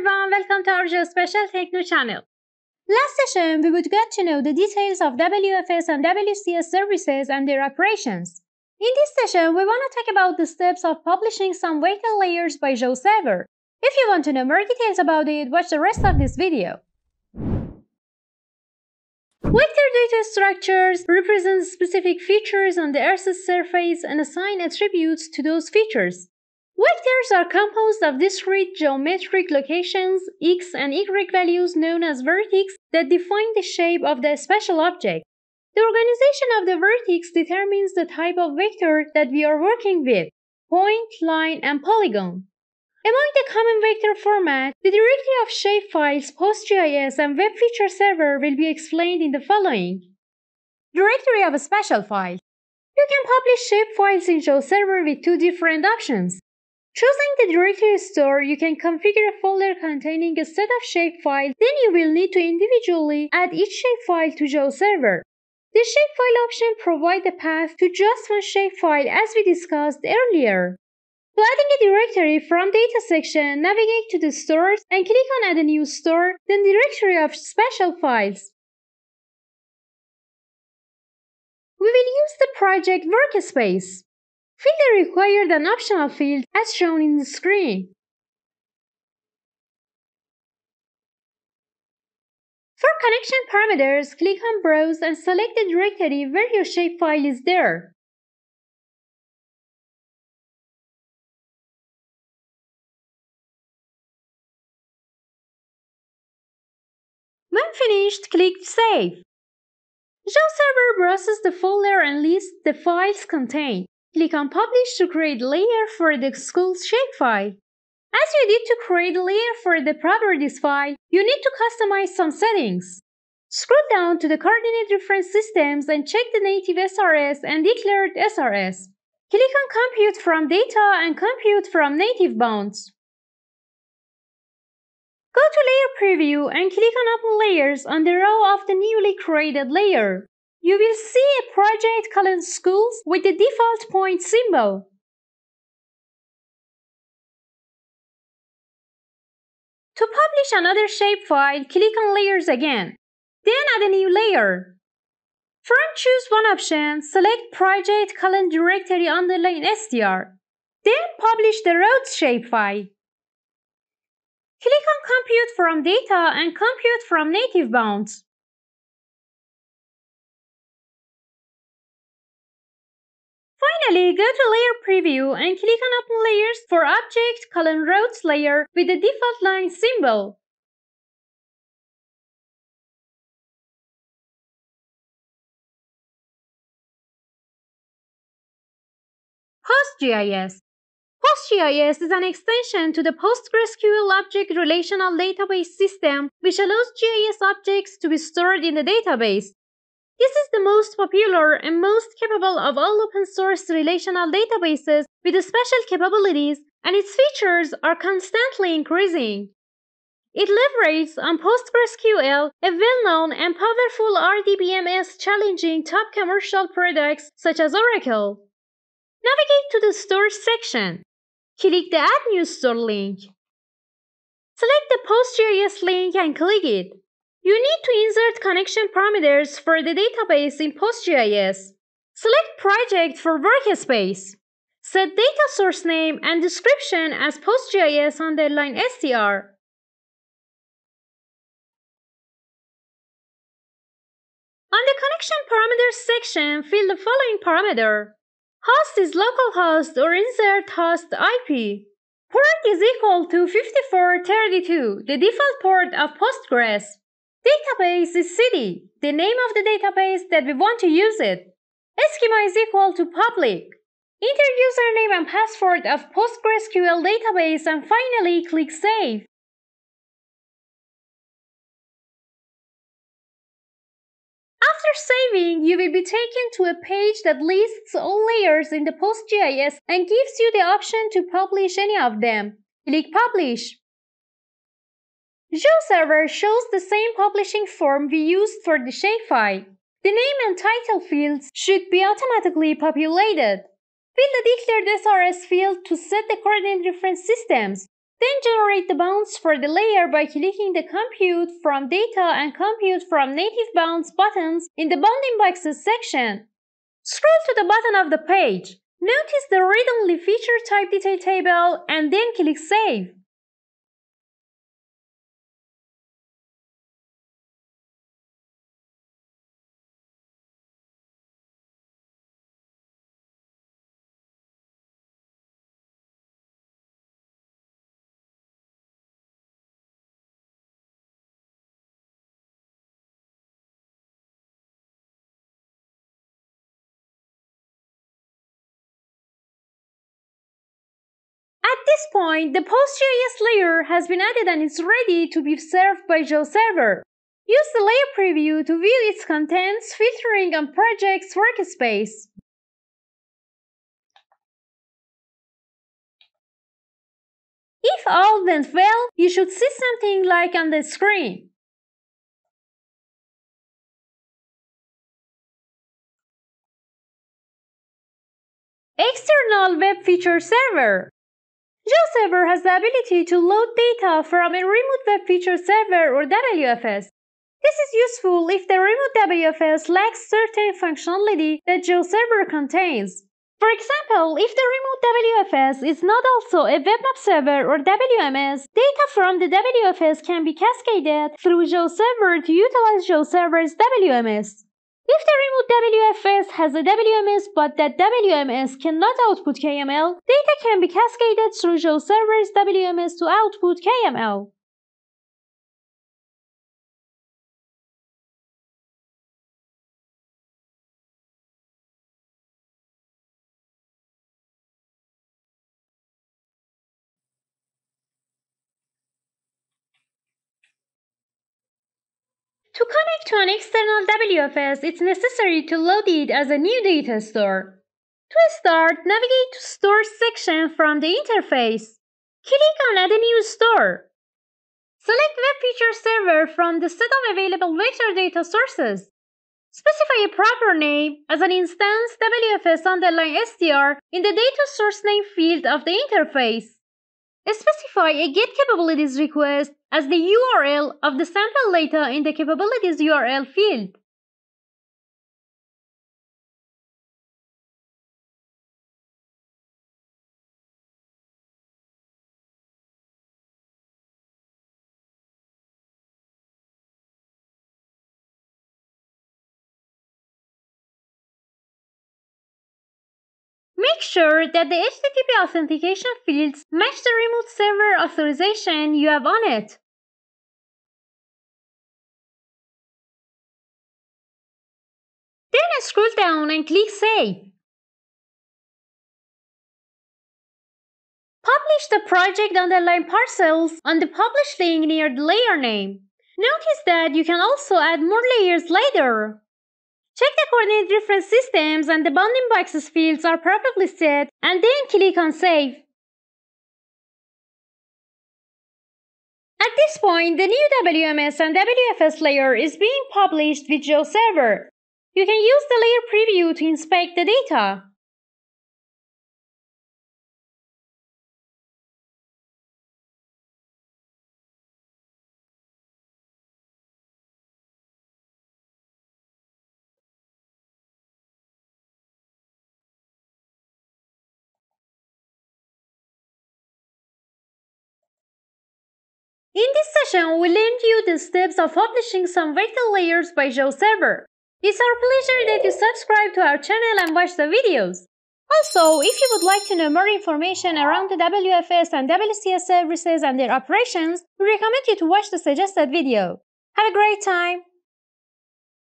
everyone, welcome to our Geospatial Techno channel. Last session, we would get to know the details of WFS and WCS services and their operations. In this session, we want to talk about the steps of publishing some vector layers by GeoServer. If you want to know more details about it, watch the rest of this video. Vector data structures represent specific features on the Earth's surface and assign attributes to those features. Vectors are composed of discrete geometric locations, x and y values known as vertex that define the shape of the spatial object. The organization of the vertex determines the type of vector that we are working with, point, line, and polygon. Among the common vector formats, the directory of shapefiles, PostGIS, and Web Feature Server will be explained in the following. Directory of a spatial files. You can publish shapefiles in GeoServer with two different options. Choosing the directory store, you can configure a folder containing a set of shapefiles, then you will need to individually add each shapefile to GeoServer. The shapefile option provides the path to just one shapefile as we discussed earlier. To adding a directory from data section, navigate to the stores and click on add a new store, then directory of spatial files. We will use the project workspace. Fill the required and optional field as shown in the screen. For connection parameters, click on Browse and select the directory where your shapefile is there. When finished, click Save. GeoServer browses the folder and lists the files contained. Click on Publish to create layer for the school's shapefile. As you did to create a layer for the properties file, you need to customize some settings. Scroll down to the coordinate reference systems and check the native SRS and declared SRS. Click on Compute from Data and Compute from Native Bounds. Go to Layer Preview and click on Open Layers on the row of the newly created layer you will see a project called schools with the default point symbol. To publish another shapefile, click on Layers again. Then add a new layer. From choose one option, select Project colon directory underline SDR, Then publish the roads shapefile. Click on Compute from Data and Compute from Native Bounds. Finally, go to Layer Preview and click on Open Layers for Object colon Roads layer with the default line symbol. PostGIS PostGIS is an extension to the PostgreSQL Object Relational Database System which allows GIS objects to be stored in the database. This is the most popular and most capable of all open source relational databases with special capabilities, and its features are constantly increasing. It leverages on PostgreSQL, a well-known and powerful RDBMS challenging top commercial products such as Oracle. Navigate to the Store section. Click the Add New Store link. Select the PostGIS link and click it. You need to insert connection parameters for the database in PostGIS. Select Project for Workspace. Set data source name and description as PostGIS on underline str. On the connection parameters section, fill the following parameter. Host is localhost or insert host IP. Port is equal to 5432, the default port of Postgres. Database is city, the name of the database that we want to use it. Schema is equal to public. Enter username and password of PostgreSQL database and finally click Save. After saving, you will be taken to a page that lists all layers in the PostGIS and gives you the option to publish any of them. Click Publish. GeoServer shows the same publishing form we used for the shapefile. The name and title fields should be automatically populated. Fill the declared SRS field to set the coordinate reference systems. Then generate the bounds for the layer by clicking the Compute from Data and Compute from Native Bounds buttons in the Bounding Boxes section. Scroll to the bottom of the page. Notice the read-only feature type detail table and then click Save. This point, the PostGIS layer has been added and is ready to be served by GeoServer. Use the layer preview to view its contents, filtering on projects workspace. If all went well, you should see something like on the screen. External Web Feature Server GeoServer has the ability to load data from a remote web feature server or WFS. This is useful if the remote WFS lacks certain functionality that GeoServer contains. For example, if the remote WFS is not also a webmap server or WMS, data from the WFS can be cascaded through GeoServer to utilize GeoServer's WMS. If the remote WFS has a WMS but that WMS cannot output KML, data can be cascaded through GeoServer's WMS to output KML. To connect to an external WFS, it's necessary to load it as a new data store. To start, navigate to Store section from the interface. Click on Add a new store. Select Web Feature Server from the set of available vector data sources. Specify a proper name as an instance WFS underline str in the data source name field of the interface. Specify a get capabilities request as the URL of the sample data in the capabilities URL field. Make sure that the HTTP authentication fields match the remote server authorization you have on it. Then scroll down and click Save. Publish the project underline parcels on the publish link near the layer name. Notice that you can also add more layers later. Check the coordinate reference systems and the bounding boxes fields are properly set and then click on Save. At this point, the new WMS and WFS layer is being published with GeoServer. You can use the layer preview to inspect the data. In this session, we learned you the steps of publishing some vector layers by GeoServer. It's our pleasure that you subscribe to our channel and watch the videos. Also, if you would like to know more information around the WFS and WCS services and their operations, we recommend you to watch the suggested video. Have a great time!